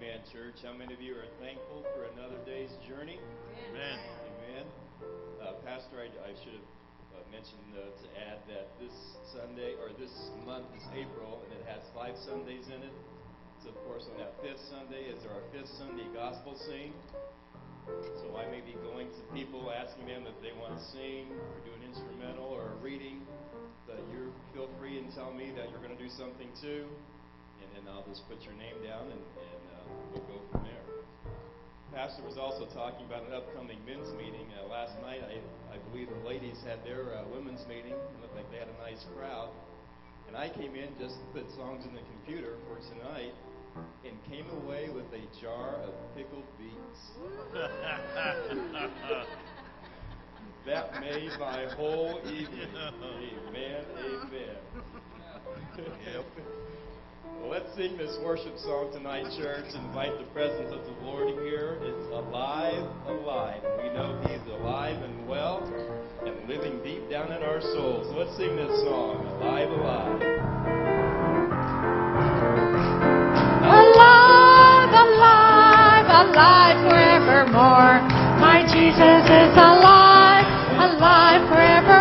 Amen, church. How many of you are thankful for another day's journey? Amen. Amen. Uh, Pastor, I, I should have uh, mentioned uh, to add that this Sunday, or this month is April, and it has five Sundays in it. So, of course, on that fifth Sunday is our fifth Sunday gospel sing. So I may be going to people asking them if they want to sing or do an instrumental or a reading. But you feel free and tell me that you're going to do something too. And then I'll just put your name down and, we'll go from there. Pastor was also talking about an upcoming men's meeting. Uh, last night, I, I believe the ladies had their uh, women's meeting. It looked like they had a nice crowd. And I came in just to put songs in the computer for tonight and came away with a jar of pickled beets. that made my whole evening. Amen, amen. Yep. Well, let's sing this worship song tonight, church. Invite the presence of the Lord here. It's alive, alive. We know He's alive and well and living deep down in our souls. So let's sing this song, Alive, Alive. Alive, alive, alive forevermore. My Jesus is alive, alive forevermore.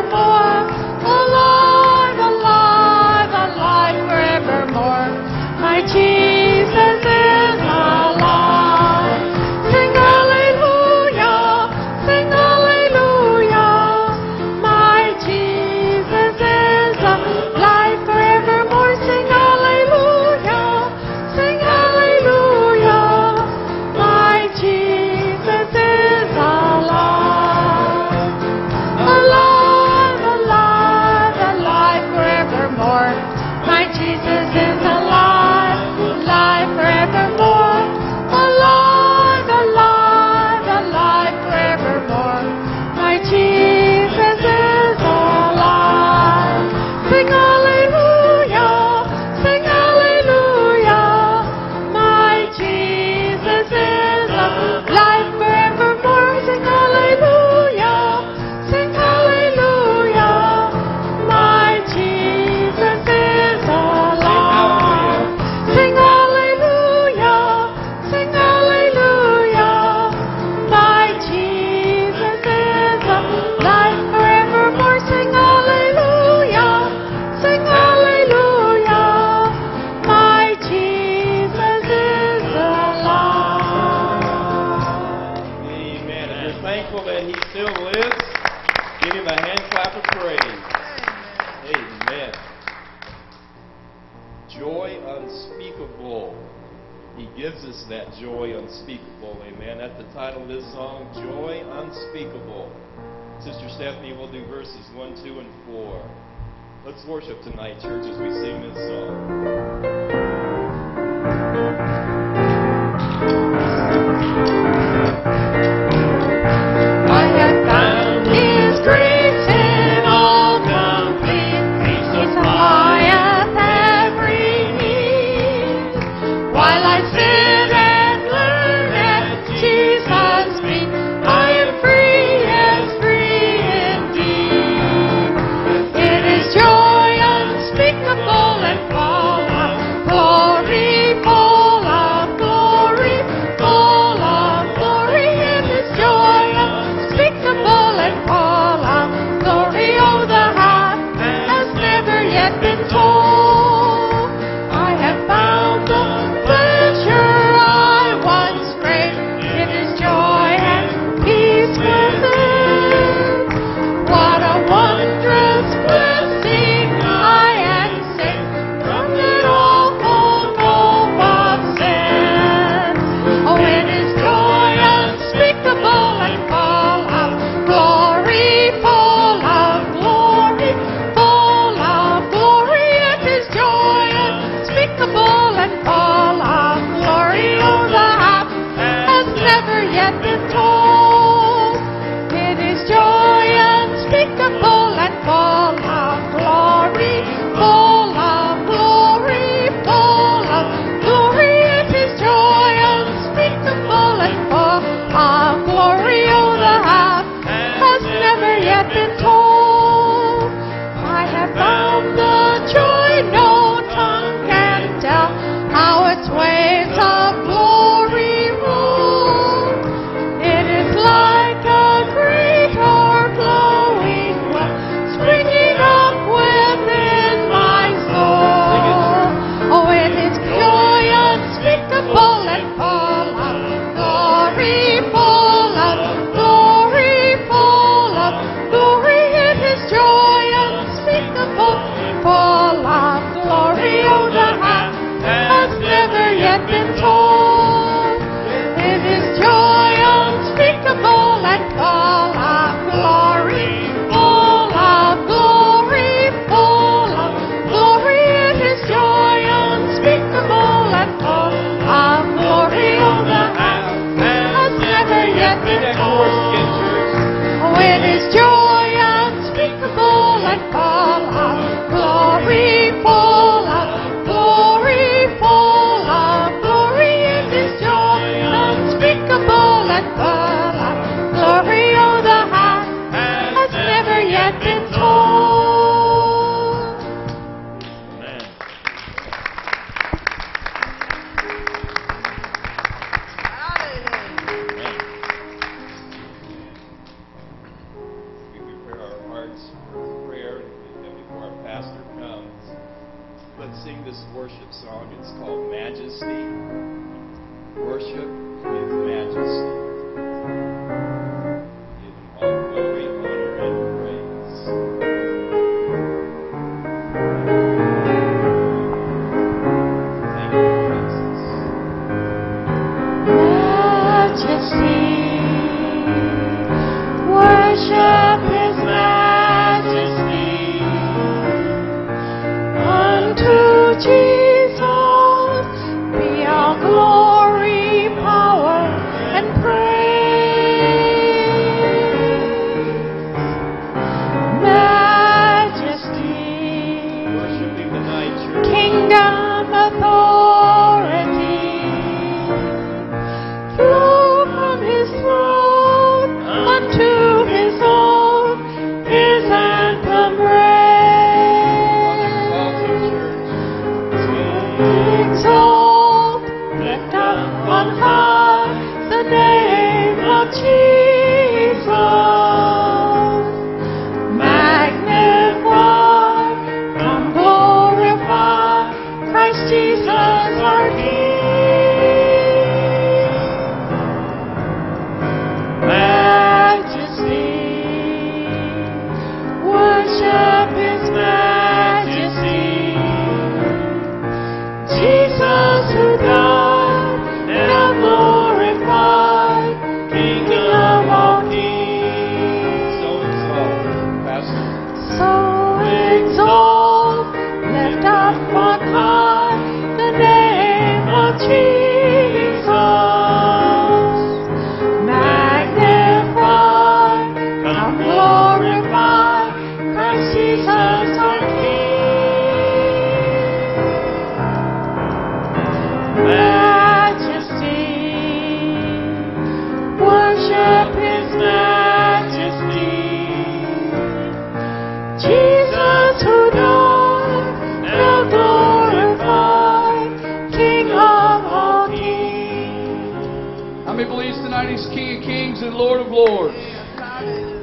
Kings. Believes tonight He's King of Kings and Lord of Lords?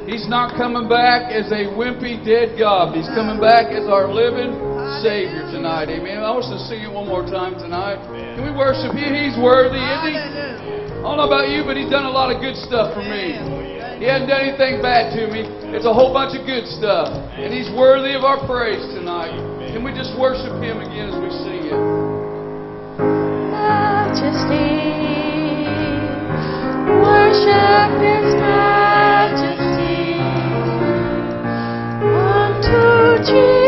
He's not coming back as a wimpy dead God. He's coming back as our living Savior tonight. Amen. I want to sing it one more time tonight. Can we worship Him? He's worthy, isn't He? I don't know about you, but He's done a lot of good stuff for me. He hasn't done anything bad to me. It's a whole bunch of good stuff. And He's worthy of our praise tonight. Can we just worship Him again as we sing it? Majesty, Jesus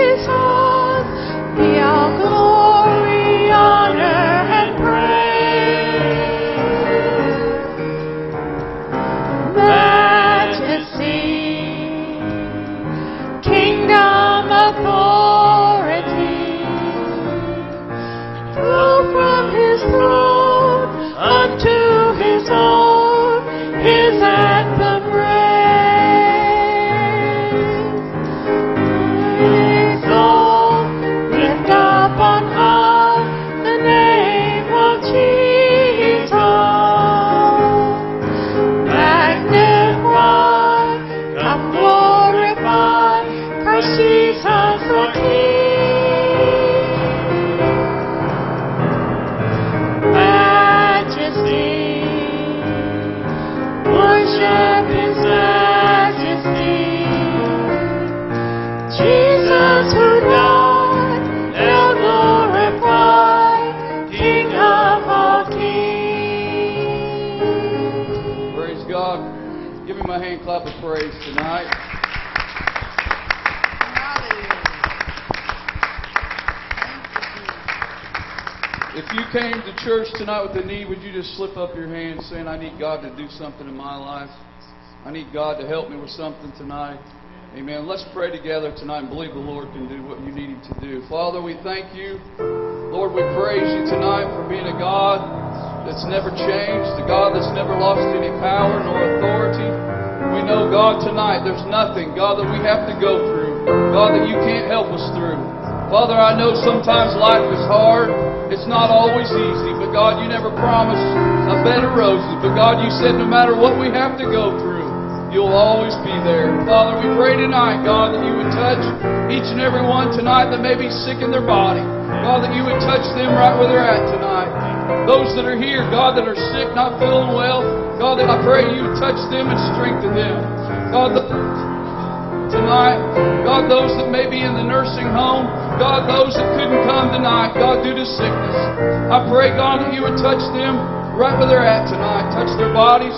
came to church tonight with a need, would you just slip up your hand saying, I need God to do something in my life? I need God to help me with something tonight. Amen. Let's pray together tonight and believe the Lord can do what you need Him to do. Father, we thank you. Lord, we praise you tonight for being a God that's never changed, a God that's never lost any power nor authority. We know, God, tonight there's nothing, God, that we have to go through. God, that you can't help us through. Father, I know sometimes life is hard. It's not always easy, but God, you never promised a bed of roses. But God, you said no matter what we have to go through, You'll always be there. Father, we pray tonight, God, that you would touch each and every one tonight that may be sick in their body. God, that you would touch them right where they're at tonight. Those that are here, God, that are sick, not feeling well, God, that I pray you would touch them and strengthen them. God, tonight, God, those that may be in the nursing home, God, those that couldn't come tonight, God, due to sickness. I pray, God, that you would touch them right where they're at tonight. Touch their bodies,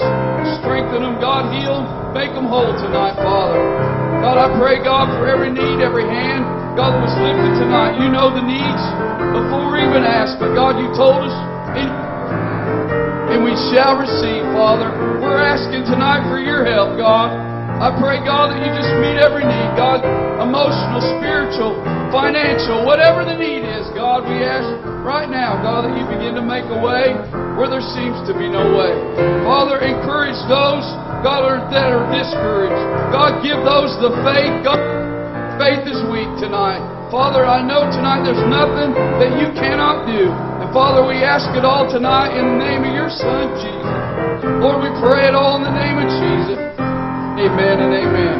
strengthen them, God, heal them, make them whole tonight, Father. God, I pray, God, for every need, every hand, God, that was lifted tonight. You know the needs before we even ask, but God, you told us, and, and we shall receive, Father. We're asking tonight for your help, God. I pray, God, that you just meet every need, God, emotional, spiritual, financial, whatever the need is, God, we ask right now, God, that you begin to make a way where there seems to be no way. Father, encourage those, God, that are discouraged. God, give those the faith. God, faith is weak tonight. Father, I know tonight there's nothing that you cannot do. And Father, we ask it all tonight in the name of your Son, Jesus. Lord, we pray it all in the name of Jesus. Amen and amen.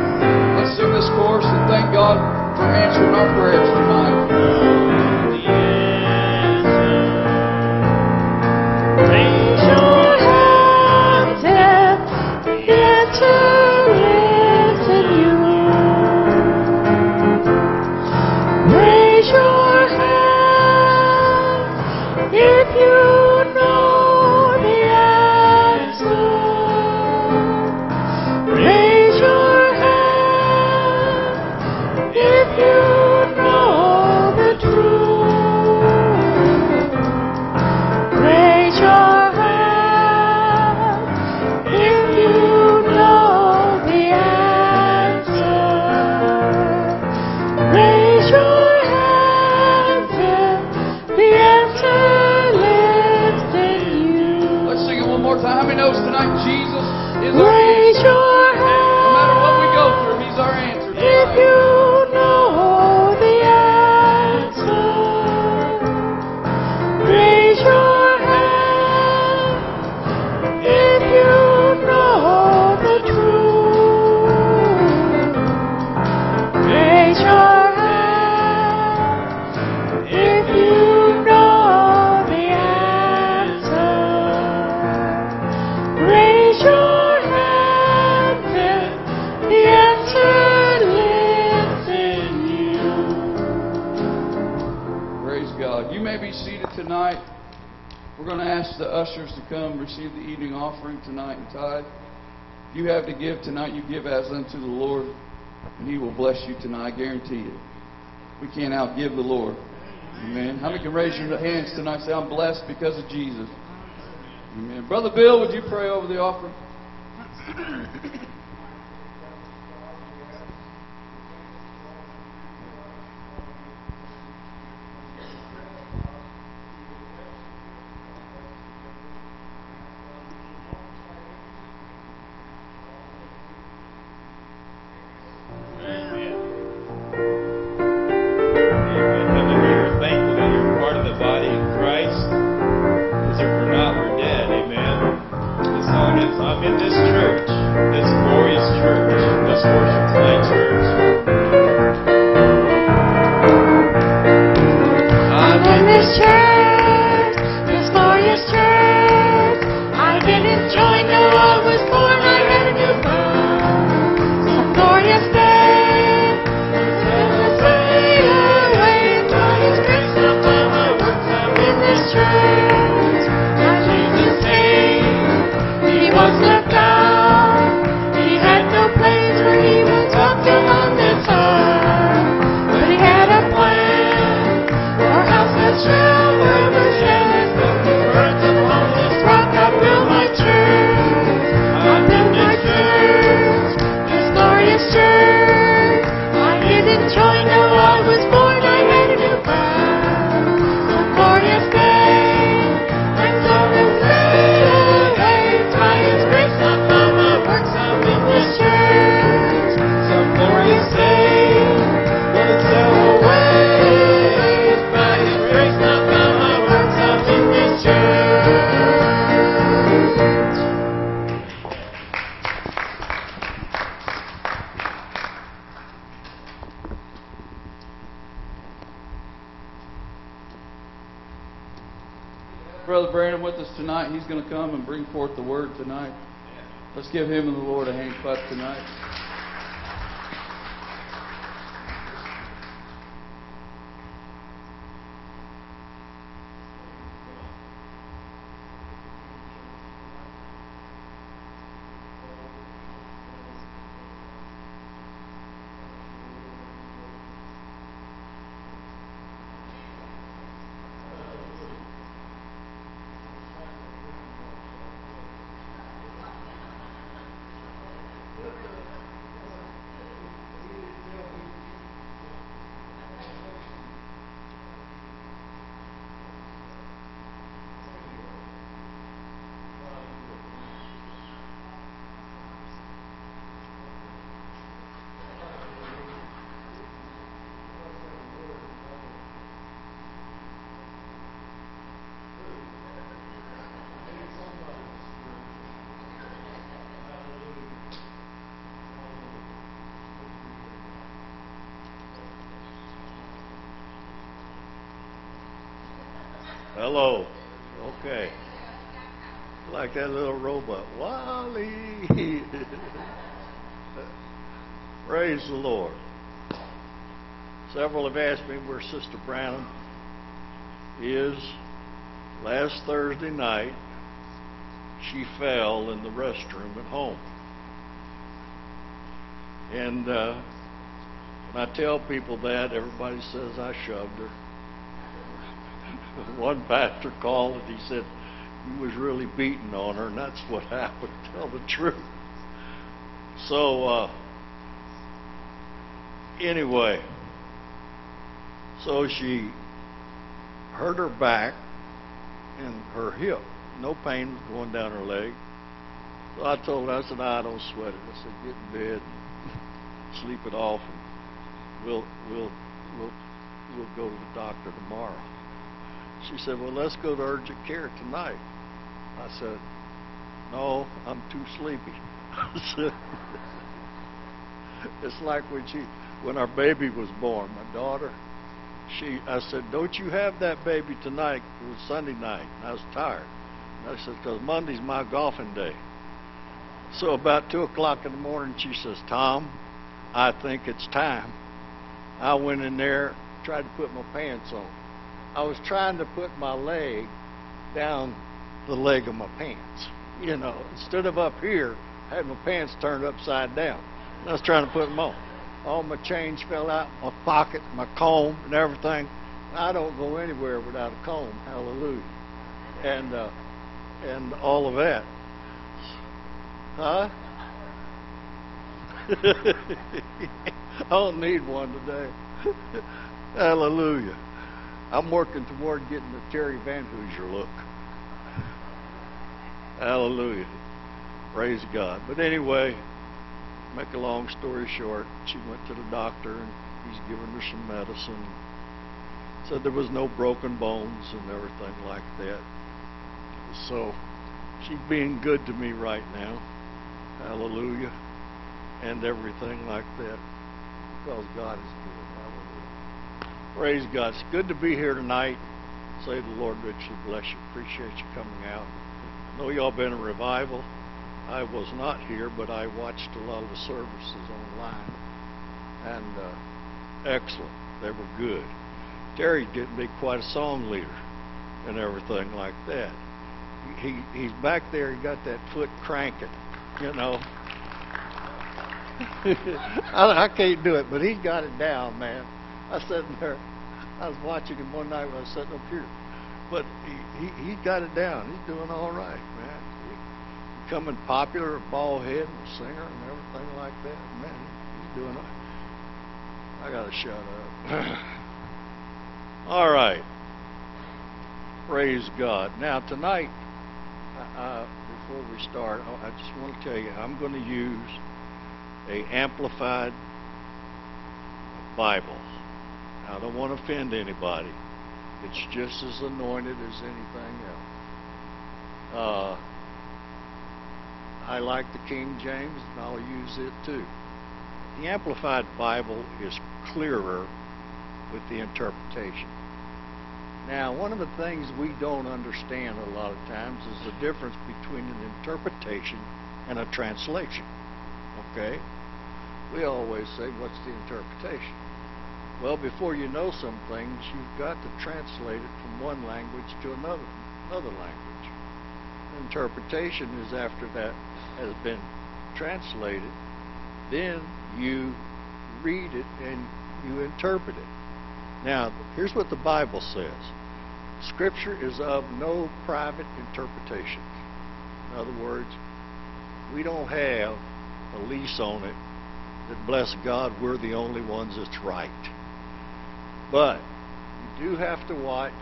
Let's sing this chorus and thank God our prayers tonight. Give tonight, you give as unto the Lord, and He will bless you tonight. I guarantee it. We can't outgive the Lord. Amen. How many can raise your hands tonight say, I'm blessed because of Jesus? Amen. Brother Bill, would you pray over the offering? Give him and the Lord a hand clap tonight. Hello. Okay. Like that little robot. WALL-E. Praise the Lord. Several have asked me where Sister Branham is. Last Thursday night, she fell in the restroom at home. And uh, when I tell people that, everybody says I shoved her. One pastor called and he said he was really beating on her, and that's what happened. Tell the truth. So uh, anyway, so she hurt her back and her hip. No pain going down her leg. So I told her, I said, I don't sweat it. I said, get in bed, and sleep it off, and we'll we'll we'll we'll go to the doctor tomorrow. She said, Well, let's go to urgent care tonight. I said, No, I'm too sleepy. I said, it's like when she, when our baby was born, my daughter. She, I said, Don't you have that baby tonight? It was Sunday night. And I was tired. And I said, Because Monday's my golfing day. So about two o'clock in the morning, she says, Tom, I think it's time. I went in there, tried to put my pants on. I was trying to put my leg down the leg of my pants. You know, instead of up here, I had my pants turned upside down. And I was trying to put them on. All my change fell out, my pocket, my comb, and everything. I don't go anywhere without a comb. Hallelujah. And uh, and all of that. Huh? I don't need one today. Hallelujah. I'm working toward getting the Terry Van Hoosier look. Hallelujah. Praise God. But anyway, make a long story short, she went to the doctor and he's given her some medicine. Said there was no broken bones and everything like that. So she's being good to me right now. Hallelujah. And everything like that. Because God is good. Praise God. It's good to be here tonight. Say the Lord richly bless you. Appreciate you coming out. I know y'all been in revival. I was not here, but I watched a lot of the services online. And uh, excellent. They were good. Getting to be quite a song leader and everything like that. He, he he's back there. He got that foot cranking, you know. I, I can't do it, but he's got it down, man. I was sitting there. I was watching him one night when I was sitting up here, but he he, he got it down. He's doing all right, man. Becoming popular, a bald head, and a singer, and everything like that. Man, he's doing. all- I gotta shut up. all right. Praise God. Now tonight, uh, before we start, I just want to tell you, I'm going to use a amplified Bible. I don't want to offend anybody. It's just as anointed as anything else. Uh, I like the King James, and I'll use it too. The Amplified Bible is clearer with the interpretation. Now, one of the things we don't understand a lot of times is the difference between an interpretation and a translation. Okay? We always say, what's the interpretation? Well, before you know some things, you've got to translate it from one language to another, another language. Interpretation is after that has been translated, then you read it and you interpret it. Now, here's what the Bible says. Scripture is of no private interpretation. In other words, we don't have a lease on it that, bless God, we're the only ones that's right. But you do have to watch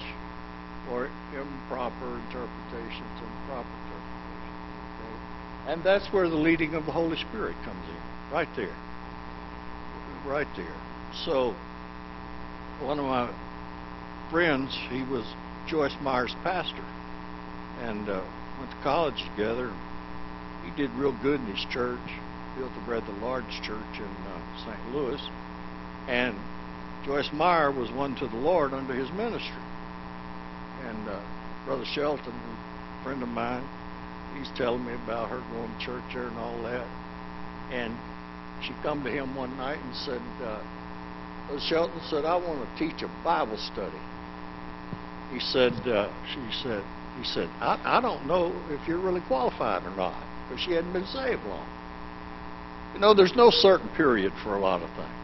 for improper interpretations and proper interpretations. Okay? And that's where the leading of the Holy Spirit comes in. Right there. Right there. So, one of my friends, he was Joyce Meyer's pastor, and uh, went to college together. He did real good in his church, built a rather large church in uh, St. Louis, and Joyce Meyer was won to the Lord under his ministry. And uh, Brother Shelton, a friend of mine, he's telling me about her going to church there and all that. And she come to him one night and said, uh, Shelton said, I want to teach a Bible study. He said, uh, she said, he said, I, I don't know if you're really qualified or not, because she hadn't been saved long. You know, there's no certain period for a lot of things.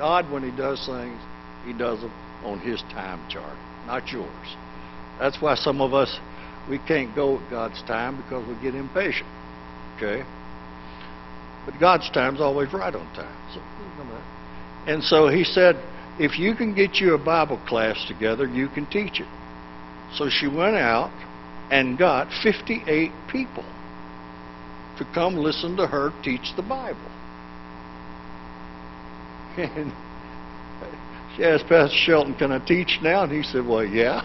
God, when He does things, He does them on His time chart, not yours. That's why some of us, we can't go at God's time because we get impatient. Okay? But God's time's always right on time. So, and so he said, if you can get you a Bible class together, you can teach it. So she went out and got 58 people to come listen to her teach the Bible. And she asked Pastor Shelton, "Can I teach now?" And he said, "Well, yeah."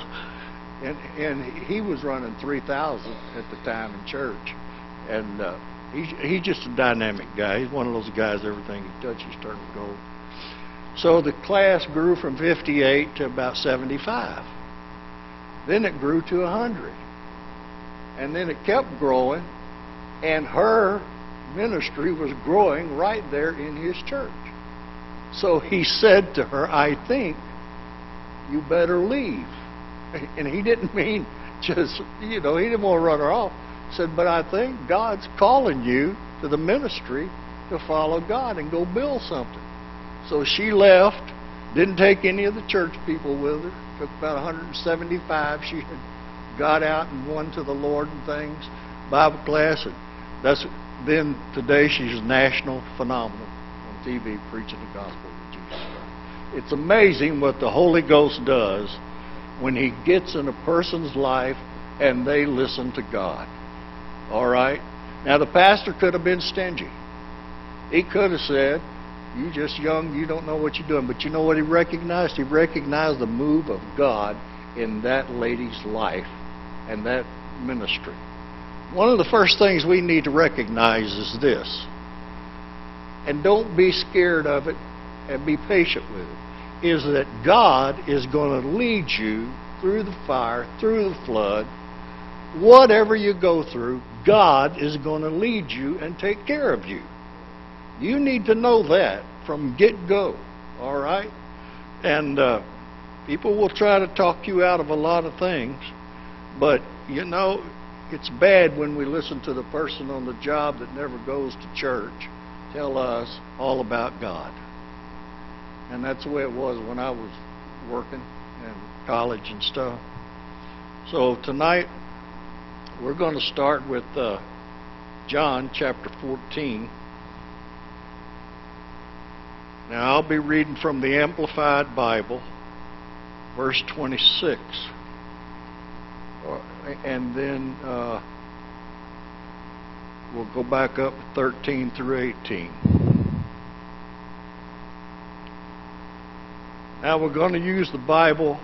And and he was running 3,000 at the time in church, and uh, he's he's just a dynamic guy. He's one of those guys. Everything he touches turns to gold. So the class grew from 58 to about 75. Then it grew to 100. And then it kept growing, and her ministry was growing right there in his church. So he said to her, I think you better leave. And he didn't mean just, you know, he didn't want to run her off. He said, but I think God's calling you to the ministry to follow God and go build something. So she left, didn't take any of the church people with her. Took about 175. She had got out and won to the Lord and things, Bible class, and that's then today she's a national phenomenon on TV preaching the gospel of Jesus Christ. It's amazing what the Holy Ghost does when He gets in a person's life and they listen to God. All right? Now, the pastor could have been stingy. He could have said, you just young, you don't know what you're doing. But you know what he recognized? He recognized the move of God in that lady's life and that ministry. One of the first things we need to recognize is this. And don't be scared of it and be patient with it. Is that God is going to lead you through the fire, through the flood, whatever you go through, God is going to lead you and take care of you. You need to know that from get go, all right? And uh, people will try to talk you out of a lot of things, but you know, it's bad when we listen to the person on the job that never goes to church tell us all about God. And that's the way it was when I was working in college and stuff. So tonight, we're going to start with uh, John chapter 14. Now, I'll be reading from the Amplified Bible, verse 26. And then uh, we'll go back up 13 through 18. Now, we're going to use the Bible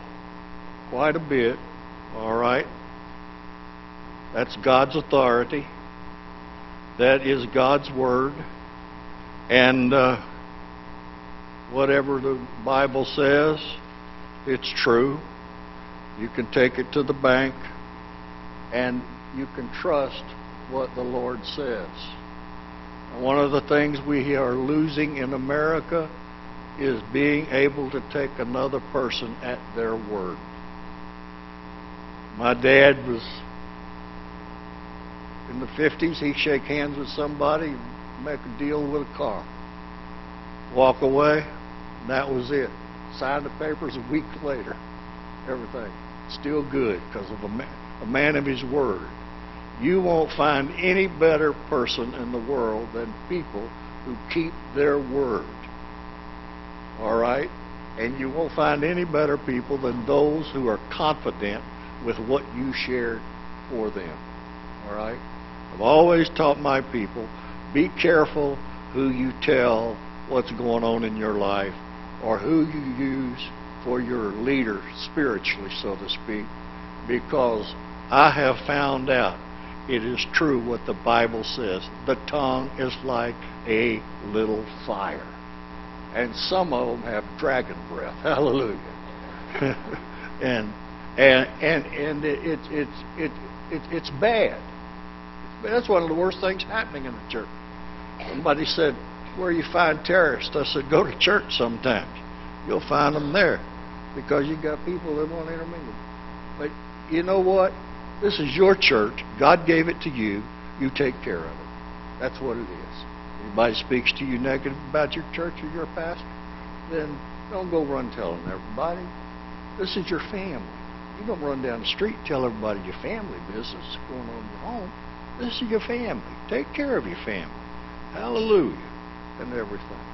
quite a bit, all right? That's God's authority. That is God's Word. And. Uh, whatever the Bible says, it's true. You can take it to the bank, and you can trust what the Lord says. One of the things we are losing in America is being able to take another person at their word. My dad was in the 50s, he'd shake hands with somebody, make a deal with a car, walk away, and that was it. Sign the papers a week later. Everything. Still good because of a man, a man of his word. You won't find any better person in the world than people who keep their word. All right? And you won't find any better people than those who are confident with what you shared for them. All right? I've always taught my people be careful who you tell what's going on in your life or who you use for your leader spiritually, so to speak, because I have found out it is true what the Bible says. The tongue is like a little fire. And some of them have dragon breath. Hallelujah. and and and and it, it, it's it, it, it's bad. That's one of the worst things happening in the church. Somebody said, "Where you find terrorists?" I said, "Go to church sometimes. You'll find them there, because you got people that won't intermingle." But you know what? This is your church. God gave it to you. You take care of it. That's what it is. Anybody speaks to you negative about your church or your pastor, then don't go run telling everybody. This is your family. You don't run down the street and tell everybody your family business going on in your home. This is your family. Take care of your family. Hallelujah. And everything.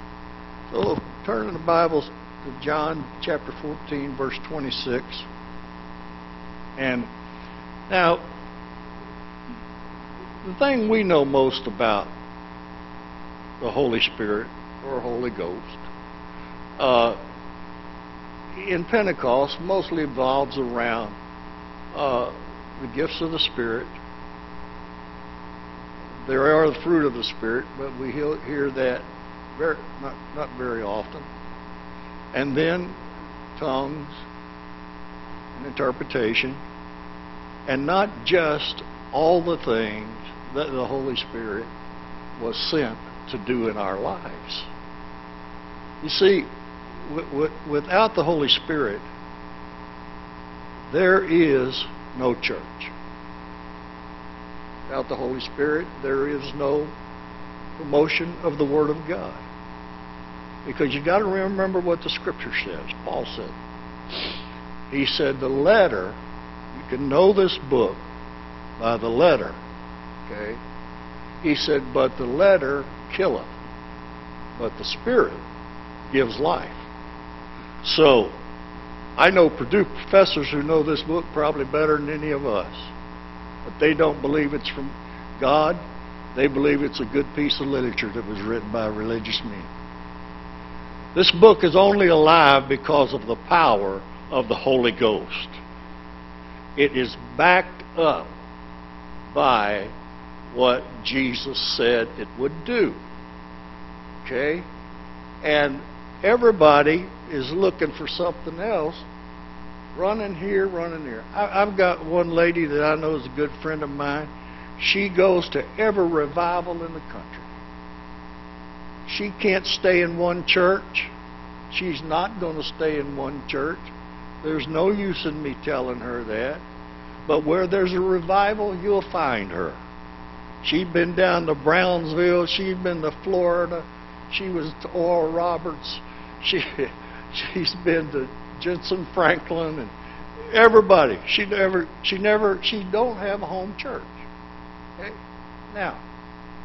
So turn in the Bibles to John chapter 14, verse 26. And now, the thing we know most about the Holy Spirit or Holy Ghost uh, in Pentecost mostly evolves around uh, the gifts of the Spirit. There are the fruit of the Spirit, but we hear that very, not, not very often. And then tongues and interpretation, and not just all the things that the Holy Spirit was sent to do in our lives. You see, without the Holy Spirit, there is no church. Without the Holy Spirit, there is no promotion of the Word of God. Because you've got to remember what the Scripture says. Paul said. He said the letter, you can know this book by the letter. Okay? He said, but the letter killeth, but the Spirit gives life. So, I know Purdue professors who know this book probably better than any of us. But they don't believe it's from God. They believe it's a good piece of literature that was written by religious men. This book is only alive because of the power of the Holy Ghost. It is backed up by what Jesus said it would do. Okay? And everybody is looking for something else, running here, running there. I, I've got one lady that I know is a good friend of mine. She goes to every revival in the country. She can't stay in one church. She's not going to stay in one church. There's no use in me telling her that. But where there's a revival, you'll find her. She'd been down to Brownsville. She'd been to Florida. She was to Oral Roberts. She she's been to Jentezen Franklin and everybody. She never she never she don't have a home church. Okay? Now,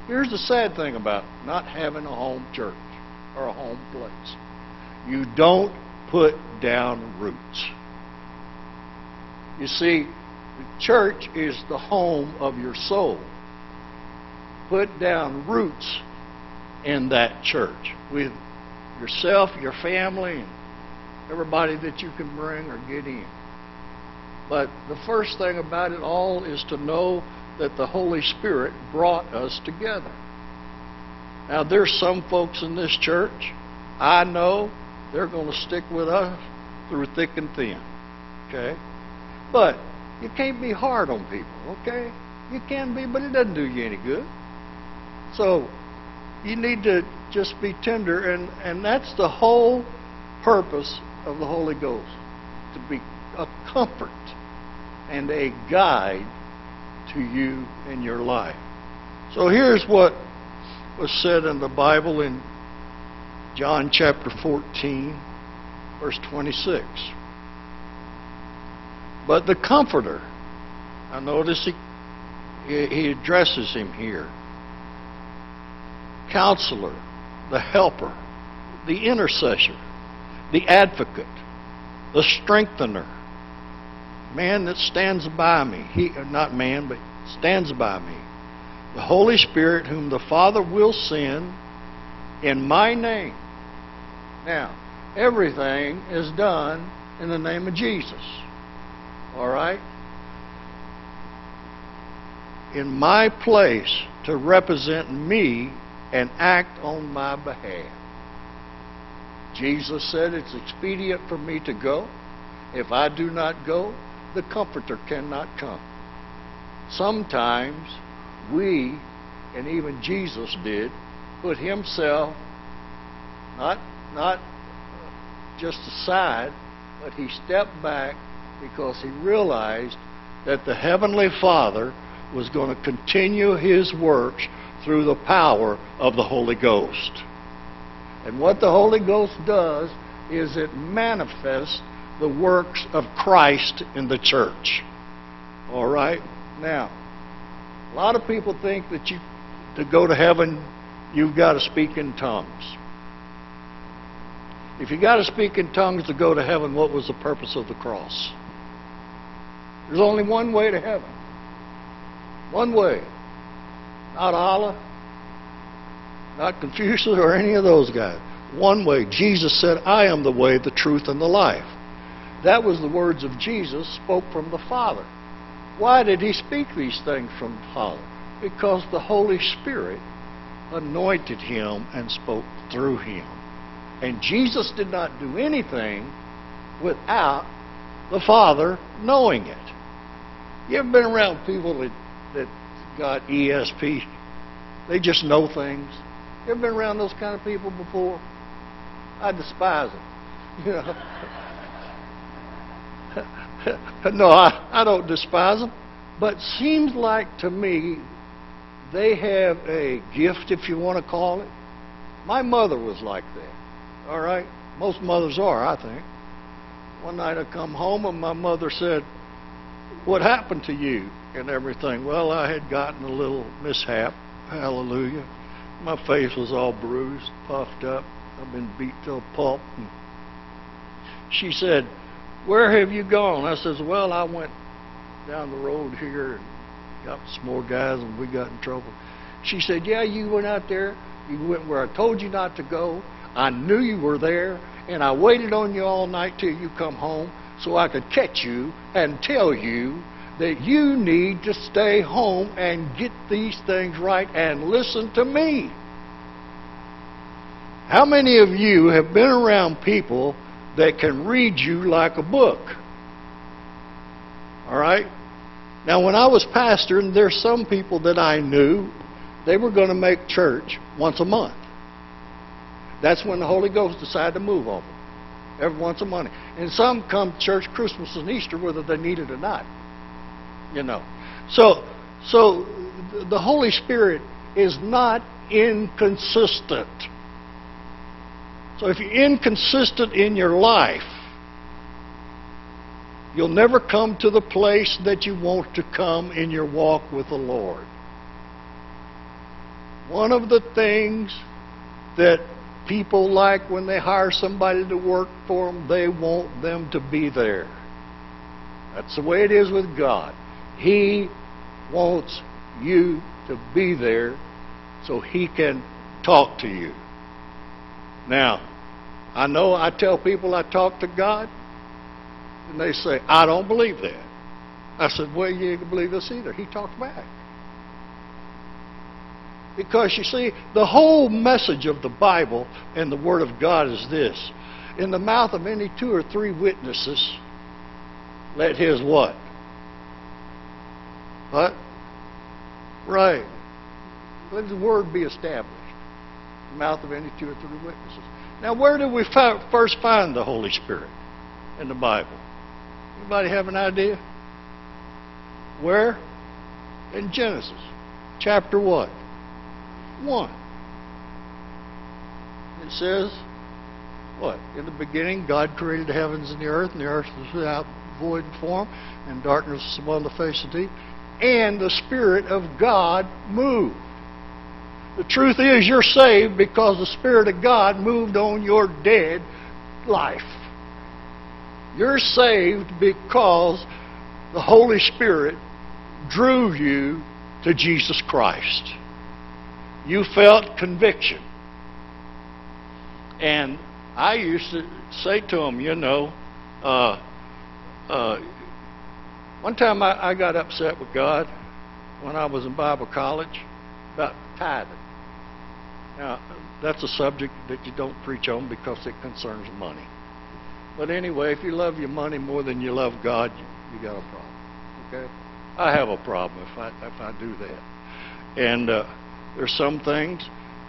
here's the sad thing about not having a home church or a home place. You don't put down roots. You see, the church is the home of your soul. Put down roots in that church with yourself, your family, and everybody that you can bring or get in. But the first thing about it all is to know that the Holy Spirit brought us together. Now, there's some folks in this church, I know they're going to stick with us through thick and thin. Okay? But you can't be hard on people, okay? You can be, but it doesn't do you any good. So you need to just be tender, and, and that's the whole purpose of the Holy Ghost to be a comfort and a guide to you in your life. So here's what was said in the Bible in John chapter 14, verse 26. But the Comforter, I notice he, he addresses him here. Counselor, the helper, the intercessor, the advocate, the strengthener, man that stands by me. He uh, not man, but stands by me. The Holy Spirit whom the Father will send in my name. Now, everything is done in the name of Jesus. All right? In my place to represent me and act on my behalf. Jesus said it's expedient for me to go. If I do not go, the Comforter cannot come. Sometimes we, and even Jesus did, put himself not not just aside, but he stepped back because he realized that the heavenly Father was going to continue his works through the power of the Holy Ghost. And what the Holy Ghost does is it manifests the works of Christ in the church. All right? Now, a lot of people think that you to go to heaven you've got to speak in tongues. If you got to speak in tongues to go to heaven, what was the purpose of the cross? There's only one way to heaven. One way. Not Allah, not Confucius or any of those guys. One way. Jesus said, I am the way, the truth, and the life. That was the words of Jesus spoke from the Father. Why did he speak these things from the Father? Because the Holy Spirit anointed him and spoke through him. And Jesus did not do anything without the Father knowing it. You ever been around people that, that got ESP? They just know things. You ever been around those kind of people before? I despise them. You know. no, I, I don't despise them. But seems like to me they have a gift, if you want to call it. My mother was like that. All right? Most mothers are, I think. One night I come home and my mother said, What happened to you? And everything. Well, I had gotten a little mishap. Hallelujah. My face was all bruised, puffed up. I've been beat to a pulp. And she said, Where have you gone? I says, Well, I went down the road here and got some more guys and we got in trouble. She said, Yeah, you went out there. You went where I told you not to go. I knew you were there, and I waited on you all night till you come home so I could catch you and tell you that you need to stay home and get these things right and listen to me. How many of you have been around people that can read you like a book? All right? Now, when I was pastor, there's some people that I knew, they were going to make church once a month. That's when the Holy Ghost decided to move on them. Every once a month. And some come to church Christmas and Easter whether they need it or not. You know. So so the Holy Spirit is not inconsistent. So if you're inconsistent in your life, you'll never come to the place that you want to come in your walk with the Lord. One of the things that people like when they hire somebody to work for them, they want them to be there. That's the way it is with God. He wants you to be there so He can talk to you. Now, I know I tell people I talk to God, and they say, I don't believe that. I said, Well, you ain't going to believe this either. He talked back. Because you see, the whole message of the Bible and the Word of God is this. In the mouth of any two or three witnesses, let his what? What? Right. Let the word be established. The mouth of any two or three witnesses. Now, where do we fi- first find the Holy Spirit in the Bible? Anybody have an idea? Where? In Genesis. Chapter what? 1. It says, what? In the beginning, God created the heavens and the earth, and the earth was without void and form, and darkness was upon the face of the deep. And the Spirit of God moved. The truth is, you're saved because the Spirit of God moved on your dead life. You're saved because the Holy Spirit drew you to Jesus Christ. You felt conviction. And I used to say to them, you know, uh, uh, one time I, I got upset with God when I was in Bible college about tithing. Now, that's a subject that you don't preach on because it concerns money. But anyway, if you love your money more than you love God, you, you got a problem. Okay? I have a problem if I if I do that. And uh, there's some things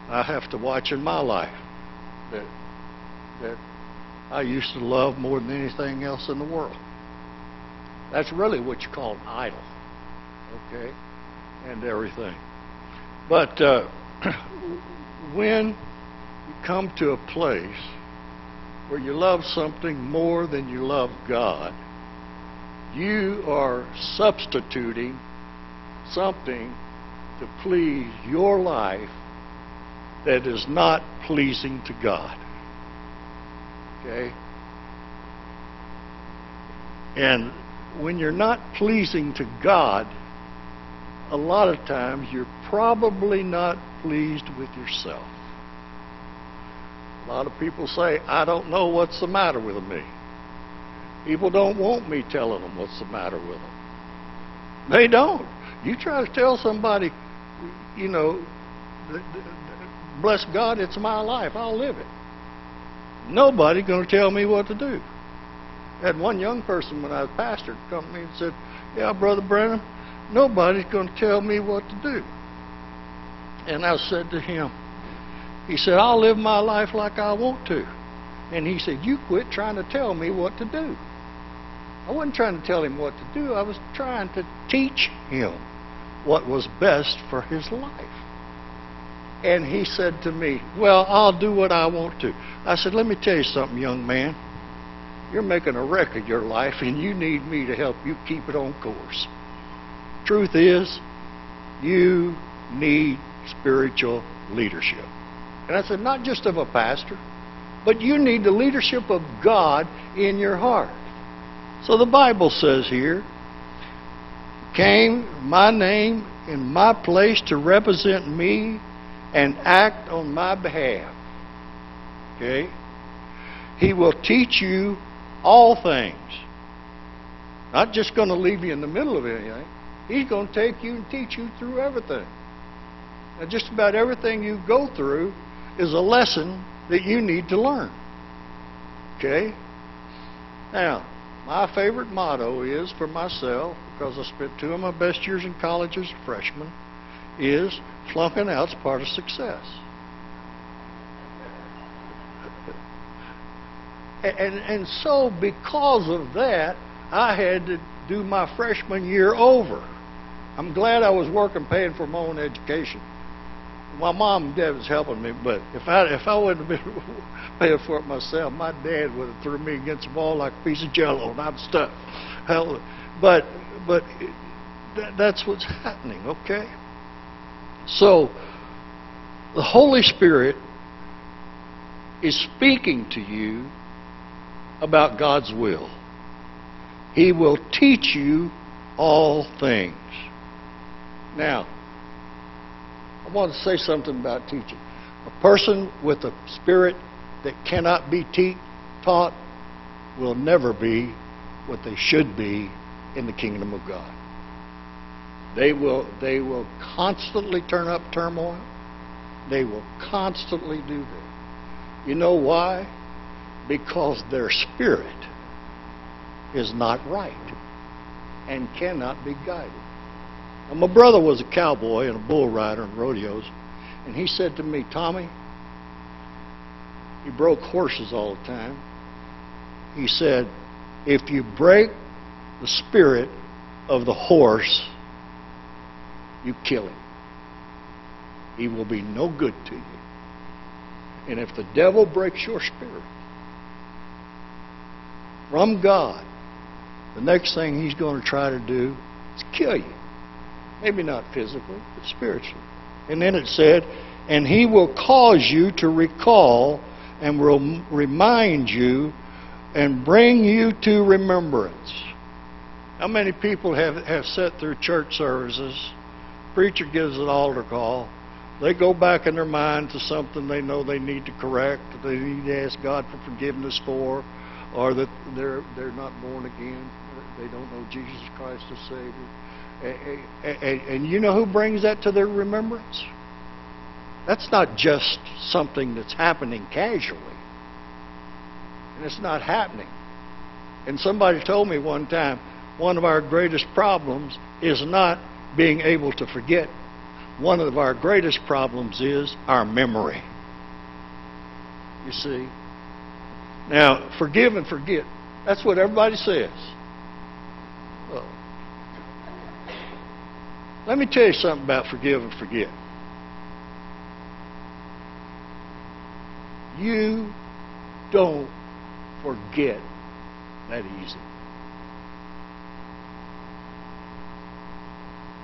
I have to watch in my life that that I used to love more than anything else in the world. That's really what you call an idol, okay, and everything. But uh, when you come to a place where you love something more than you love God, you are substituting something to please your life that is not pleasing to God. Okay? And when you're not pleasing to God, a lot of times you're probably not pleased with yourself. A lot of people say, I don't know what's the matter with me. People don't want me telling them what's the matter with them. They don't. You try to tell somebody, you know, bless God, it's my life. I'll live it. Nobody's going to tell me what to do. I had one young person when I was pastor come to me and said, Yeah, Brother Branham, nobody's going to tell me what to do. And I said to him, He said, I'll live my life like I want to. And he said, You quit trying to tell me what to do. I wasn't trying to tell him what to do, I was trying to teach him what was best for his life. And he said to me, Well, I'll do what I want to. I said, Let me tell you something, young man. You're making a wreck of your life, and you need me to help you keep it on course. Truth is, you need spiritual leadership. And I said, Not just of a pastor, but you need the leadership of God in your heart. So the Bible says here, came my name in my place to represent me and act on my behalf. Okay? He will teach you all things. Not just going to leave you in the middle of anything. Eh? He's going to take you and teach you through everything. Now, just about everything you go through is a lesson that you need to learn. Okay? Now, my favorite motto is for myself, because I spent two of my best years in college as a freshman, is flunking out's part of success. And, and so, because of that, I had to do my freshman year over. I'm glad I was working, paying for my own education. My mom and dad was helping me, but if I if I wouldn't have been paying for it myself, my dad would have threw me against the wall like a piece of jello, and I'm stuck. Hell, but but that, that's what's happening. Okay. So, the Holy Spirit is speaking to you about God's will. He will teach you all things. Now, I want to say something about teaching. A person with a spirit that cannot be taught will never be what they should be in the kingdom of God. They will, they will constantly turn up turmoil. They will constantly do that. You know why? Because their spirit is not right and cannot be guided. And my brother was a cowboy and a bull rider in rodeos, and he said to me, Tommy, he broke horses all the time. He said, if you break the spirit of the horse, you kill him. He will be no good to you. And if the devil breaks your spirit from God, the next thing he's going to try to do is kill you. Maybe not physically, but spiritually. And then it said, and he will cause you to recall and will remind you and bring you to remembrance. How many people have, have sat through church services? Preacher gives an altar call. They go back in their mind to something they know they need to correct, they need to ask God for forgiveness for, or that they're they're not born again, they don't know Jesus Christ as Savior. And, and, and you know who brings that to their remembrance? That's not just something that's happening casually. And it's not happening. And somebody told me one time, one of our greatest problems is not being able to forget. One of our greatest problems is our memory. You see? Now, forgive and forget. That's what everybody says. Uh, let me tell you something about forgive and forget. You don't forget that easy.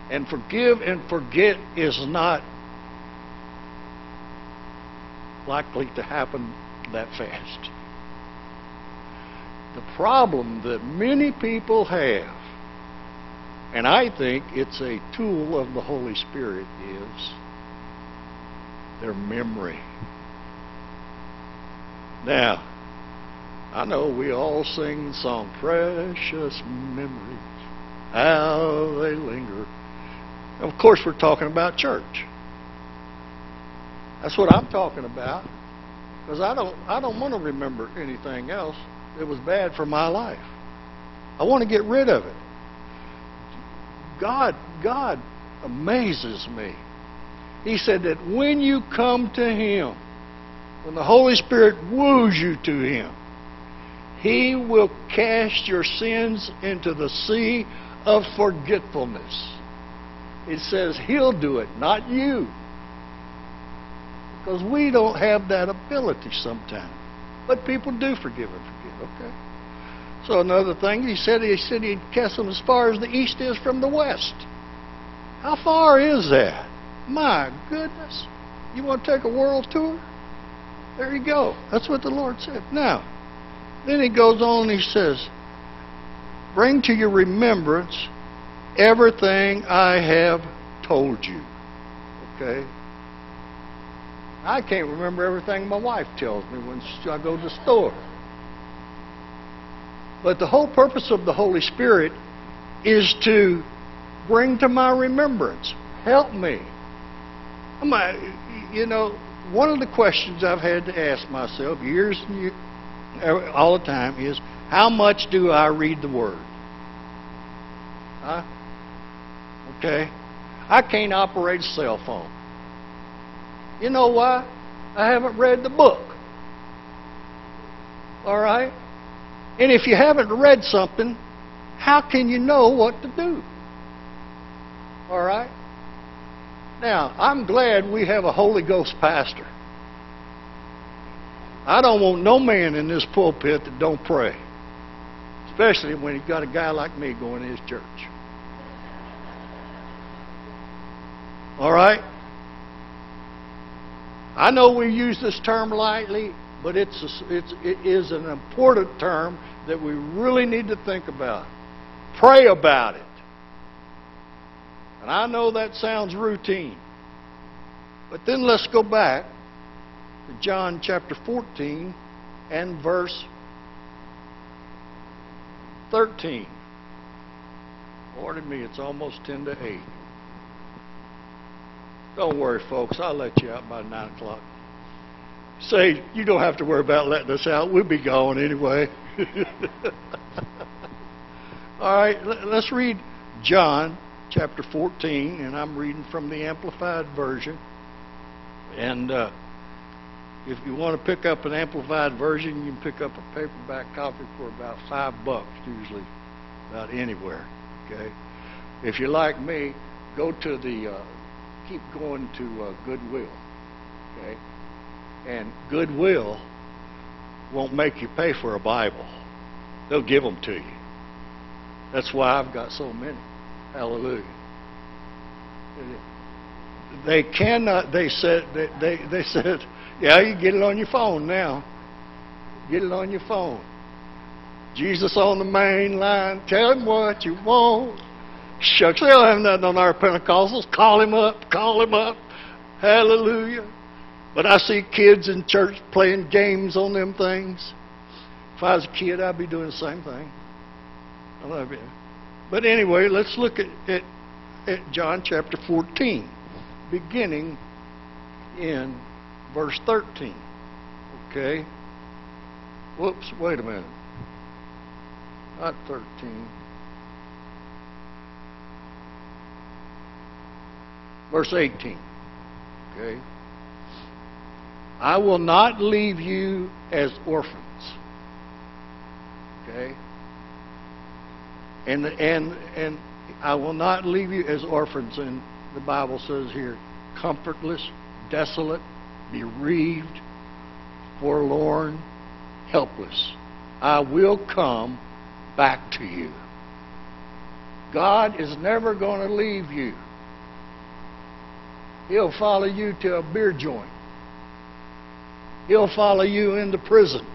And forgive and forget is not likely to happen that fast. The problem that many people have, and I think it's a tool of the Holy Spirit, is their memory. Now, I know we all sing the song, Precious Memories, how they linger. Of course, we're talking about church. That's what I'm talking about. Because I don't, I don't want to remember anything else that was bad for my life. I want to get rid of it. God, God amazes me. He said that when you come to Him, when the Holy Spirit woos you to Him, He will cast your sins into the sea of forgetfulness. It says He'll do it, not you. Because we don't have that ability sometimes. But people do forgive and forget, okay? So another thing, he said he said he'd cast them as far as the east is from the west. How far is that? My goodness. You want to take a world tour? There you go. That's what the Lord said. Now, then he goes on and he says, Bring to your remembrance everything I have told you. Okay? I can't remember everything my wife tells me when I go to the store. But the whole purpose of the Holy Spirit is to bring to my remembrance. Help me. you know, one of the questions I've had to ask myself years and years, all the time is, how much do I read the Word? Huh? Okay? I can't operate a cell phone. You know why? I haven't read the book. All right? And if you haven't read something, how can you know what to do? All right? Now, I'm glad we have a Holy Ghost pastor. I don't want no man in this pulpit that don't pray. Especially when he's got a guy like me going to his church. All right? I know we use this term lightly, but it's, a, it's it is an important term that we really need to think about. Pray about it. And I know that sounds routine. But then let's go back to John chapter 14 and verse 13. Lord me, it's almost 10 to 8. Don't worry, folks. I'll let you out by 9 o'clock. Say, you don't have to worry about letting us out. We'll be gone anyway. All right, let's read John chapter 14, and I'm reading from the Amplified Version. And uh, if you want to pick up an Amplified Version, you can pick up a paperback copy for about five bucks, usually, about anywhere. Okay? If you're like me, go to the, uh, keep going to uh, Goodwill. Okay? And Goodwill won't make you pay for a Bible. They'll give them to you. That's why I've got so many. Hallelujah. They cannot, they said, they, they, they said, yeah, you get it on your phone now. Get it on your phone. Jesus on the main line, tell him what you want. Shucks, they don't have nothing on our Pentecostals. Call him up, call him up. Hallelujah. But I see kids in church playing games on them things. If I was a kid, I'd be doing the same thing. I love you. But anyway, let's look at, at, at John chapter 14, beginning in verse 13. Okay? Whoops, wait a minute. Not 13. Verse 18. Okay? I will not leave you as orphans. Okay? And and and I will not leave you as orphans and the Bible says here comfortless, desolate, bereaved, forlorn, helpless. I will come back to you. God is never going to leave you. He'll follow you to a beer joint. He'll follow you into prison.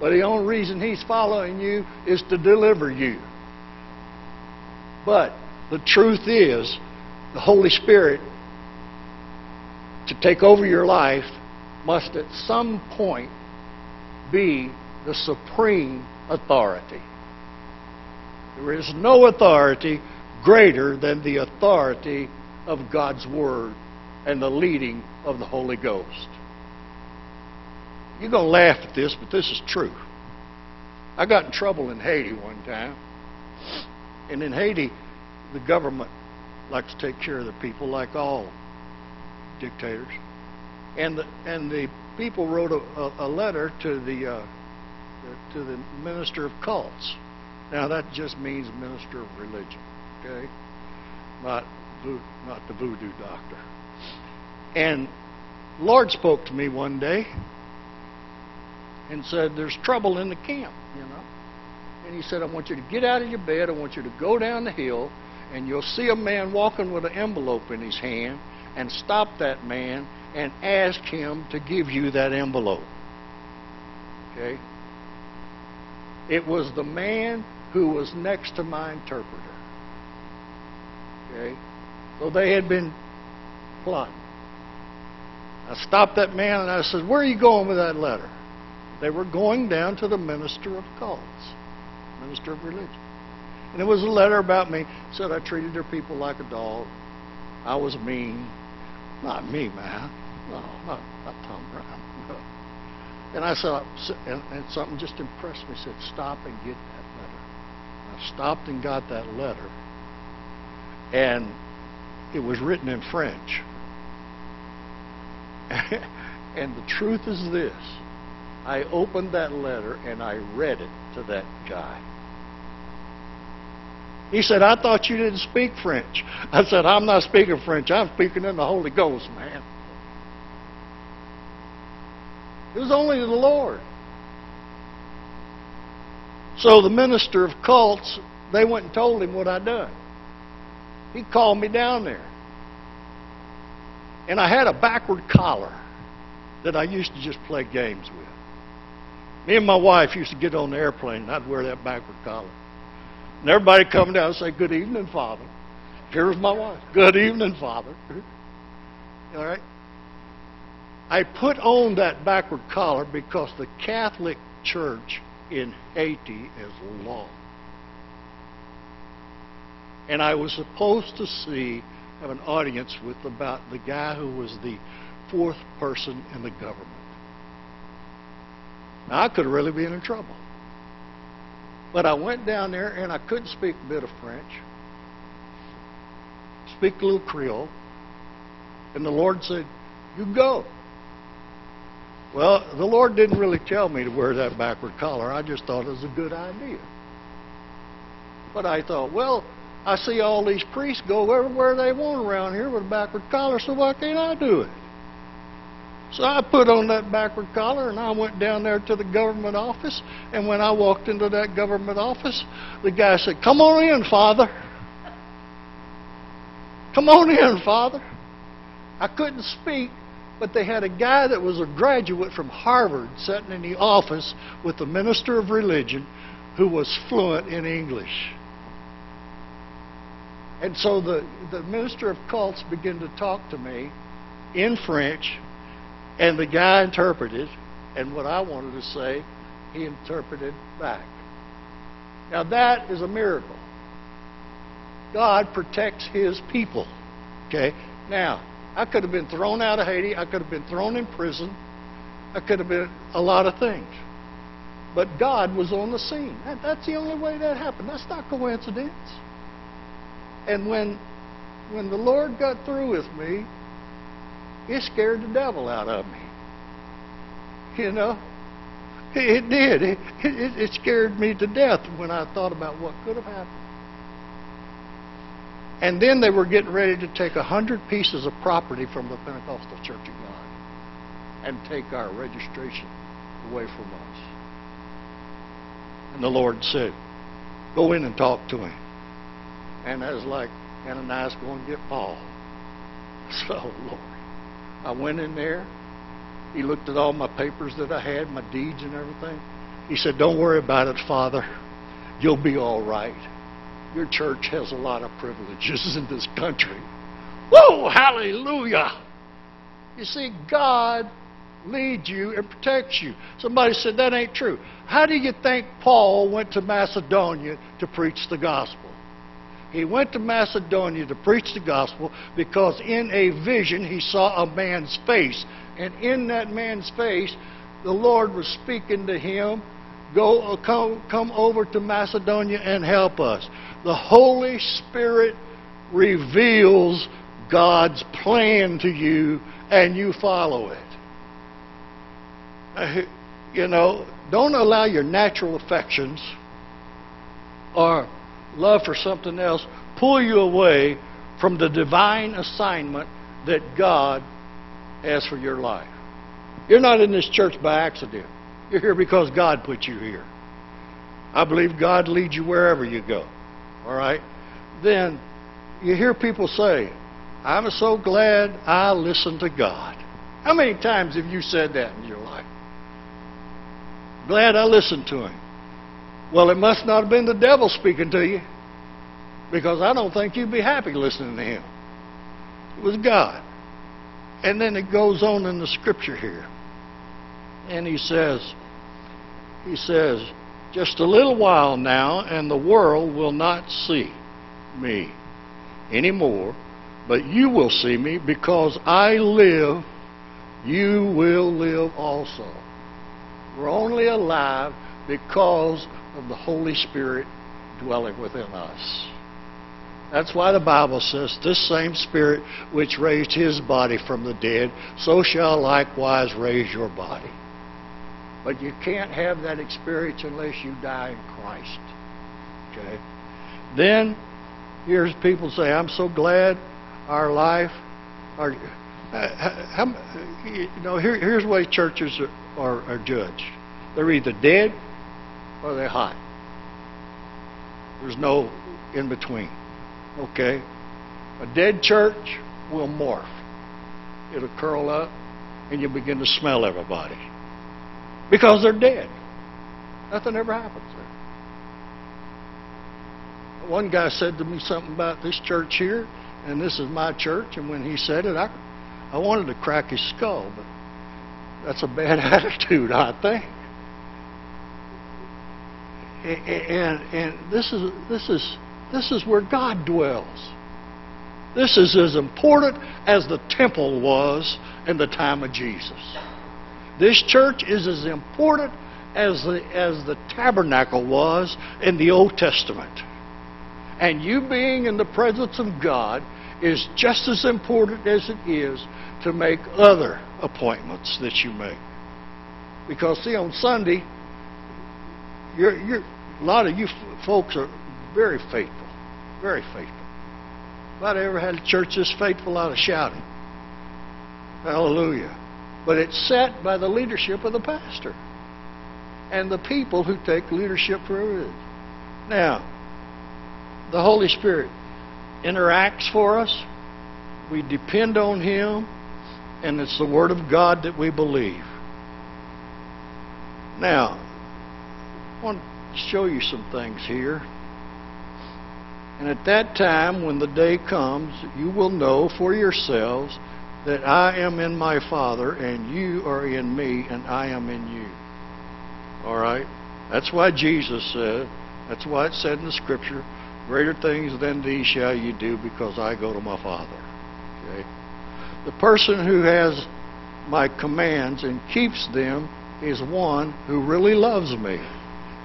But the only reason He's following you is to deliver you. But the truth is, the Holy Spirit, to take over your life, must at some point be the supreme authority. There is no authority greater than the authority of God's Word and the leading of the Holy Ghost. You're going to laugh at this, but this is true. I got in trouble in Haiti one time. And in Haiti, the government likes to take care of the people like all dictators. And the, and the people wrote a, a, a letter to the, uh, to the minister of cults. Now that just means minister of religion, okay? Not not the voodoo doctor. And Lord spoke to me one day and said, "There's trouble in the camp," you know. And He said, "I want you to get out of your bed. I want you to go down the hill, and you'll see a man walking with an envelope in his hand, and stop that man and ask him to give you that envelope." Okay. It was the man who was next to my interpreter. Okay? So they had been plotting. I stopped that man and I said, Where are you going with that letter? They were going down to the minister of cults, minister of religion. And it was a letter about me. Said I treated their people like a dog. I was mean. Not me, man. No, not, not Tom Branham. And I said, and, and something just impressed me. Said, stop and get that letter. I stopped and got that letter. And it was written in French. and the truth is this I opened that letter and I read it to that guy. He said, I thought you didn't speak French. I said, I'm not speaking French. I'm speaking in the Holy Ghost, man. It was only the Lord. So the minister of cults, they went and told him what I'd done. He called me down there. And I had a backward collar that I used to just play games with. Me and my wife used to get on the airplane and I'd wear that backward collar. And everybody come down and say, Good evening, Father. Here's my wife. Good evening, Father. All right? I put on that backward collar because the Catholic Church in Haiti is long. And I was supposed to see, have an audience with about the guy who was the fourth person in the government. Now, I could really be in trouble. But I went down there and I couldn't speak a bit of French. speak a little Creole. And the Lord said, You go. Well, the Lord didn't really tell me to wear that backward collar. I just thought it was a good idea. But I thought, well, I see all these priests go everywhere they want around here with a backward collar, so why can't I do it? So I put on that backward collar and I went down there to the government office. And when I walked into that government office, the guy said, Come on in, Father. Come on in, Father. I couldn't speak, but they had a guy that was a graduate from Harvard sitting in the office with the minister of religion who was fluent in English. And so the, the minister of cults began to talk to me in French, and the guy interpreted, and what I wanted to say, he interpreted back. Now that is a miracle. God protects his people. Okay? Now, I could have been thrown out of Haiti. I could have been thrown in prison. I could have been a lot of things. But God was on the scene. That, that's the only way that happened. That's not coincidence. And when when the Lord got through with me, it scared the devil out of me. You know? It, did. It, it, it scared me to death when I thought about what could have happened. And then they were getting ready to take a hundred pieces of property from the Pentecostal Church of God and take our registration away from us. And the Lord said, Go in and talk to him. And that was like Ananias going to get Paul. So, Lord, I went in there. He looked at all my papers that I had, my deeds and everything. He said, Don't worry about it, Father. You'll be all right. Your church has a lot of privileges in this country. Whoa, hallelujah! You see, God leads you and protects you. Somebody said that ain't true. How do you think Paul went to Macedonia to preach the gospel? He went to Macedonia to preach the gospel because in a vision he saw a man's face. And in that man's face, the Lord was speaking to him go uh, come, come over to Macedonia and help us. The Holy Spirit reveals God's plan to you and you follow it. Uh, you know, don't allow your natural affections or love for something else pull you away from the divine assignment that God has for your life. You're not in this church by accident. You're here because God put you here. I believe God leads you wherever you go. All right? Then you hear people say, I'm so glad I listened to God. How many times have you said that in your life? Glad I listened to him. Well, it must not have been the devil speaking to you because I don't think you'd be happy listening to him. It was God. And then it goes on in the scripture here. And he says, he says, just a little while now, and the world will not see me anymore, but you will see me because I live, you will live also. We're only alive because of the Holy Spirit dwelling within us. That's why the Bible says, This same Spirit which raised his body from the dead, so shall likewise raise your body. But you can't have that experience unless you die in Christ. Okay? Then, here's people say, I'm so glad our life, our, uh, how, you know, here, here's the way churches are, are, are judged. They're either dead or they're hot. There's no in between. Okay? A dead church will morph. It'll curl up and you'll begin to smell everybody. Because they're dead. Nothing ever happens there. One guy said to me something about this church here, and this is my church, and when he said it, I, I wanted to crack his skull, but that's a bad attitude, I think. And, and this is this is this is where God dwells. This is as important as the temple was in the time of Jesus. This church is as important as the, as the tabernacle was in the Old Testament. And you being in the presence of God is just as important as it is to make other appointments that you make. Because, see, on Sunday, you're, you're, a lot of you folks are very faithful, very faithful. I'd ever had a church this faithful, I'd have shouted. Hallelujah. But it's set by the leadership of the pastor and the people who take leadership for everything. Now, the Holy Spirit interacts for us. We depend on Him, and it's the Word of God that we believe. Now, I want to show you some things here. And at that time, when the day comes, you will know for yourselves that I am in my Father, and you are in me, and I am in you. All right? That's why Jesus said, that's why it said in the Scripture, greater things than these shall you do because I go to my Father. Okay? The person who has my commands and keeps them is one who really loves me.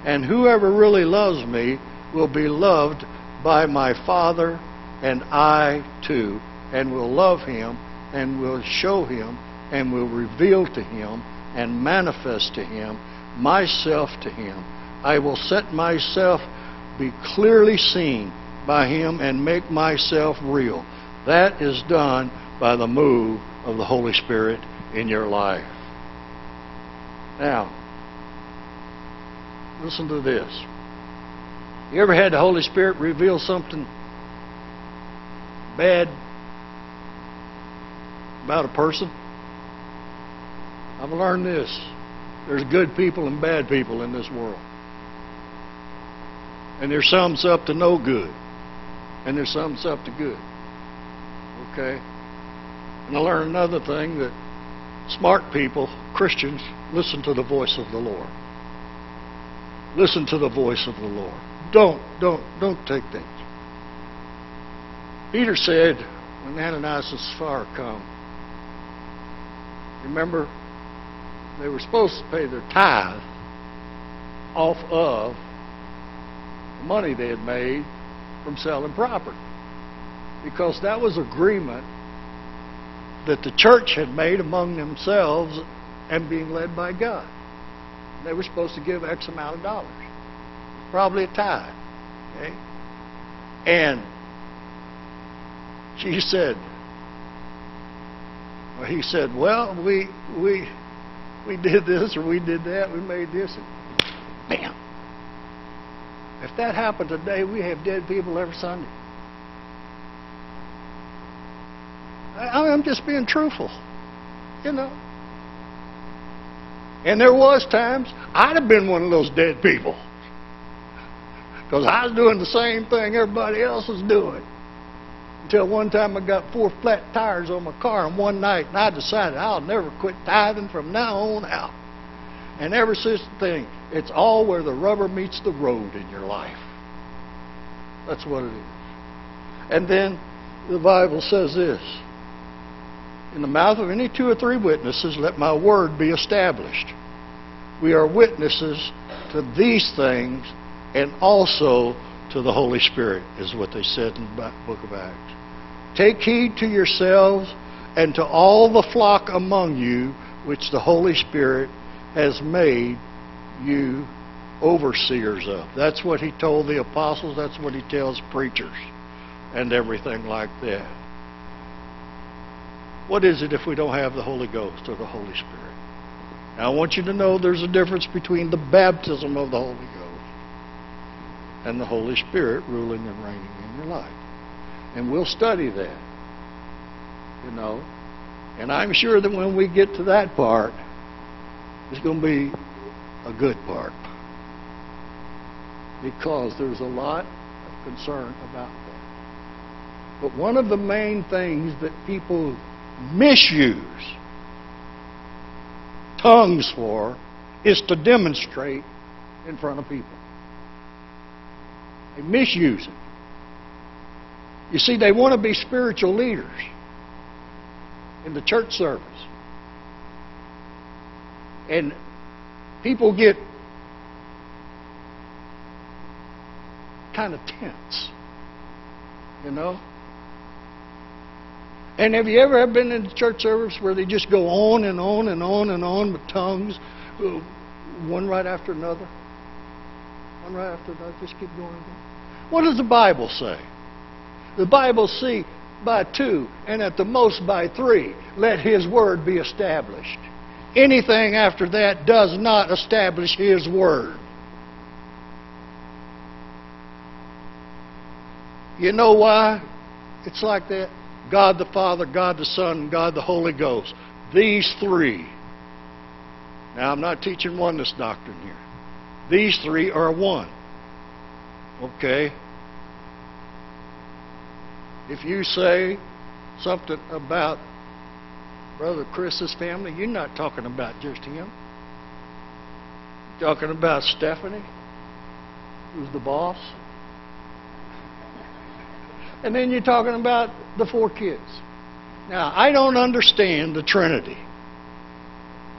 And whoever really loves me will be loved by my Father, and I too, and will love him, and will show him, and will reveal to him, and manifest to him myself to him. I will set myself be clearly seen by him and make myself real. That is done by the move of the Holy Spirit in your life. Now, listen to this. You ever had the Holy Spirit reveal something bad about a person? I've learned this. There's good people and bad people in this world. And there's some up to no good. And there's some up to good. Okay? And I learned another thing that smart people, Christians, listen to the voice of the Lord. Listen to the voice of the Lord. Don't, don't, don't take things. Peter said, when Ananias and Sapphira come, remember, they were supposed to pay their tithe off of the money they had made from selling property. Because that was agreement that the church had made among themselves and being led by God. They were supposed to give X amount of dollars. Probably a tithe. Okay? And she said, or he said, Well, we we we did this or we did that, we made this and bam. If that happened today, we have dead people every Sunday. I, I'm just being truthful. You know. And there was times I'd have been one of those dead people. Because I was doing the same thing everybody else was doing. Until one time I got four flat tires on my car in one night, and I decided I'll never quit tithing from now on out. And ever since then, it's all where the rubber meets the road in your life. That's what it is. And then the Bible says this In the mouth of any two or three witnesses, let my word be established. We are witnesses to these things and also to the Holy Spirit, is what they said in the book of Acts. Take heed to yourselves and to all the flock among you which the Holy Spirit has made you overseers of. That's what he told the apostles, that's what he tells preachers and everything like that. What is it if we don't have the Holy Ghost or the Holy Spirit? Now, I want you to know there's a difference between the baptism of the Holy Ghost and the Holy Spirit ruling and reigning in your life. And we'll study that. You know. And I'm sure that when we get to that part, it's going to be a good part. Because there's a lot of concern about that. But one of the main things that people misuse tongues for is to demonstrate in front of people. They misuse it. You see, they want to be spiritual leaders in the church service. And people get kind of tense, you know? And have you ever been in a church service where they just go on and on and on and on with tongues, one right after another? One right after another, just keep going. What does the Bible say? The Bible see by two, and at the most by three, let His word be established. Anything after that does not establish His word. You know why it's like that? God the Father, God the Son, God the Holy Ghost. These three. Now, I'm not teaching oneness doctrine here. These three are one. Okay? If you say something about Brother Chris's family, you're not talking about just him. You're talking about Stephanie, who's the boss. And then you're talking about the four kids. Now, I don't understand the Trinity.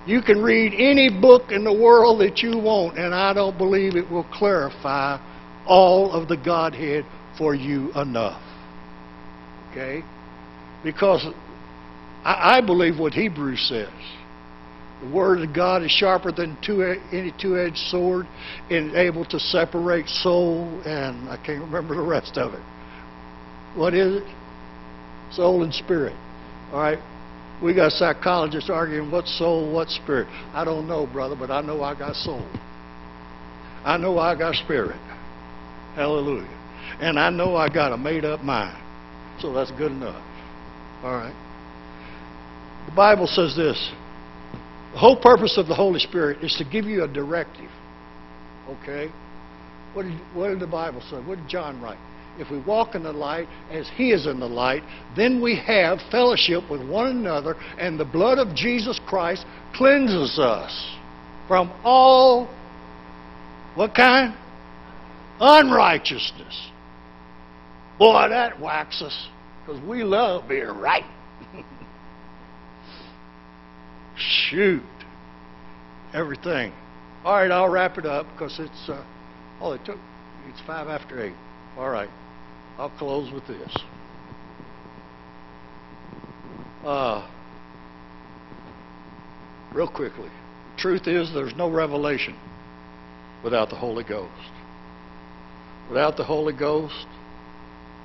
You can read any book in the world that you want, and I don't believe it will clarify all of the Godhead for you enough. Okay? Because I, I believe what Hebrews says. The Word of God is sharper than two, any two edged sword and able to separate soul and I can't remember the rest of it. What is it? Soul and spirit. All right? We got psychologists arguing what soul, what spirit. I don't know, brother, but I know I got soul. I know I got spirit. Hallelujah. And I know I got a made up mind. So that's good enough. All right. The Bible says this the whole purpose of the Holy Spirit is to give you a directive. Okay? What did, what did the Bible say? What did John write? If we walk in the light as He is in the light, then we have fellowship with one another, and the blood of Jesus Christ cleanses us from all, what kind? Unrighteousness. Boy, that us, because we love being right. Shoot. Everything. All right, I'll wrap it up because it's, uh, oh, it took, it's five after eight. All right. I'll close with this. Uh, real quickly. Truth is, there's no revelation without the Holy Ghost. Without the Holy Ghost,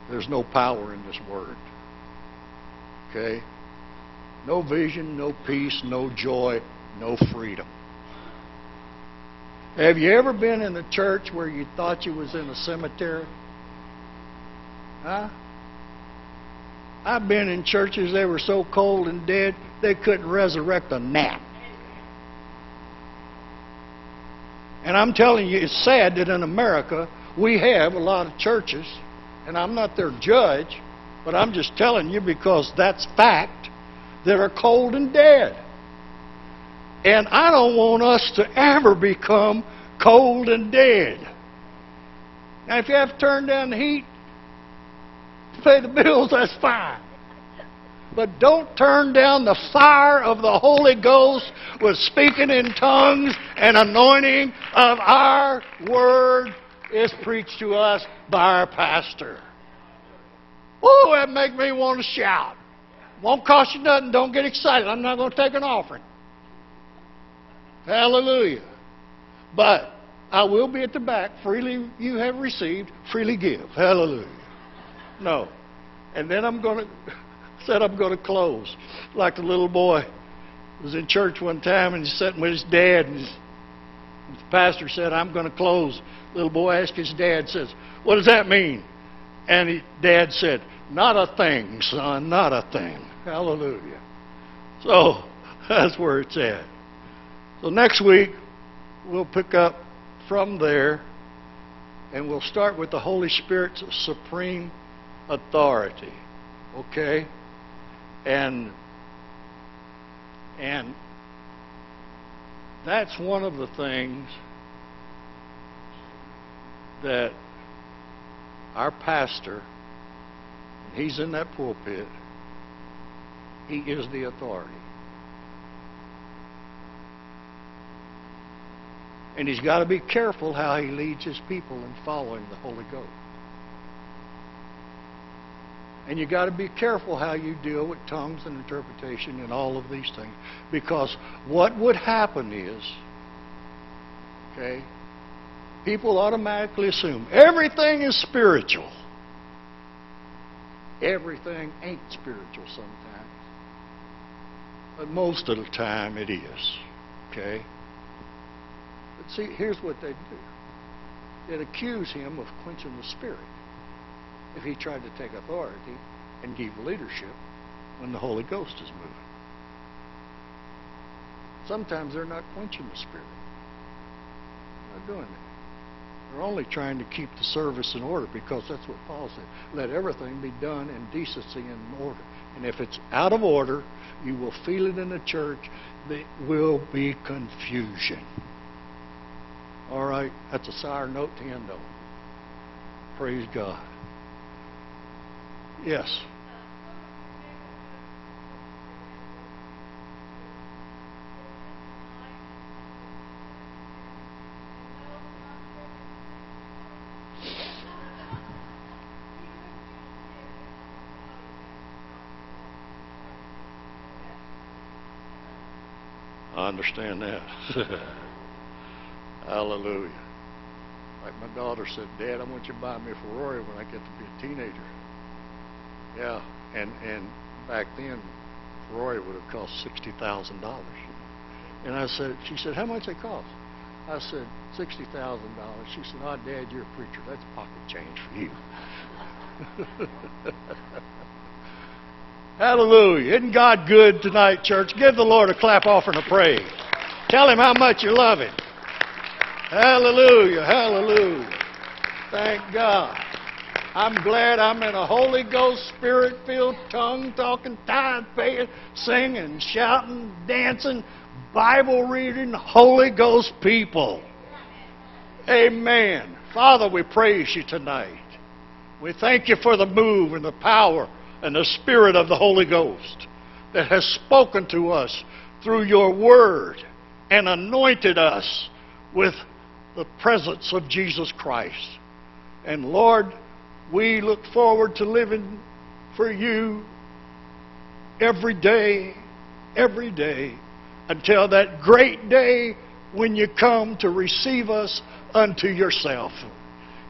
there's no power in this Word. Okay? No vision, no peace, no joy, no freedom. Have you ever been in a church where you thought you was in a cemetery? Huh? I've been in churches they were so cold and dead they couldn't resurrect a gnat. And I'm telling you, it's sad that in America we have a lot of churches, and I'm not their judge, but I'm just telling you because that's fact, that are cold and dead. And I don't want us to ever become cold and dead. Now, if you have to turn down the heat pay the bills, that's fine. But don't turn down the fire of the Holy Ghost with speaking in tongues and anointing of our word is preached to us by our pastor. Oh, that make me want to shout. Won't cost you nothing. Don't get excited. I'm not going to take an offering. Hallelujah. But I will be at the back. Freely you have received, freely give. Hallelujah. No. And then I'm going to said I'm going to close. Like the little boy was in church one time and he's sitting with his dad and the pastor said, I'm going to close. Little boy asked his dad, says, What does that mean? And he, dad said, Not a thing, son, not a thing. Hallelujah. So that's where it's at. So next week we'll pick up from there and we'll start with the Holy Spirit's supreme authority. Okay? And and that's one of the things that our pastor, he's in that pulpit, he is the authority. And he's got to be careful how he leads his people in following the Holy Ghost. And you got to be careful how you deal with tongues and interpretation and all of these things. Because what would happen is, okay, people automatically assume everything is spiritual. Everything ain't spiritual sometimes. But most of the time it is. Okay? But see, here's what they do. They'd accuse him of quenching the spirit if he tried to take authority and give leadership when the Holy Ghost is moving. Sometimes they're not quenching the spirit. They're not doing that. They're only trying to keep the service in order because that's what Paul said. Let everything be done in decency and order. And if it's out of order, you will feel it in the church. There will be confusion. All right, that's a sour note to end on. Praise God. Yes. I understand that. Hallelujah. Like my daughter said, Dad, I want you to buy me a Ferrari when I get to be a teenager. Yeah, and and back then, Ferrari would have cost sixty thousand dollars. And I said, she said, how much they cost? I said, sixty thousand dollars. She said, Oh, Dad, you're a preacher. That's pocket change for you. Hallelujah. Isn't God good tonight, church? Give the Lord a clap offering of praise. Tell him how much you love him. Hallelujah. Hallelujah. Thank God. I'm glad I'm in a Holy Ghost, Spirit filled, tongue talking, tithe paying, singing, shouting, dancing, Bible reading, Holy Ghost people. Amen. Father, we praise you tonight. We thank you for the move and the power and the Spirit of the Holy Ghost that has spoken to us through your Word and anointed us with the presence of Jesus Christ. And Lord, we look forward to living for you every day, every day, until that great day when you come to receive us unto yourself.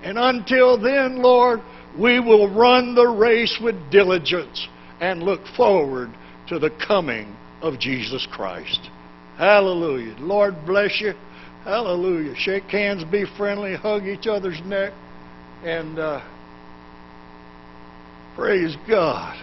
And until then, Lord, we will run the race with diligence and look forward to the coming of Jesus Christ. Hallelujah. Lord bless you. Hallelujah. Shake hands, be friendly, hug each other's neck, and uh, praise God.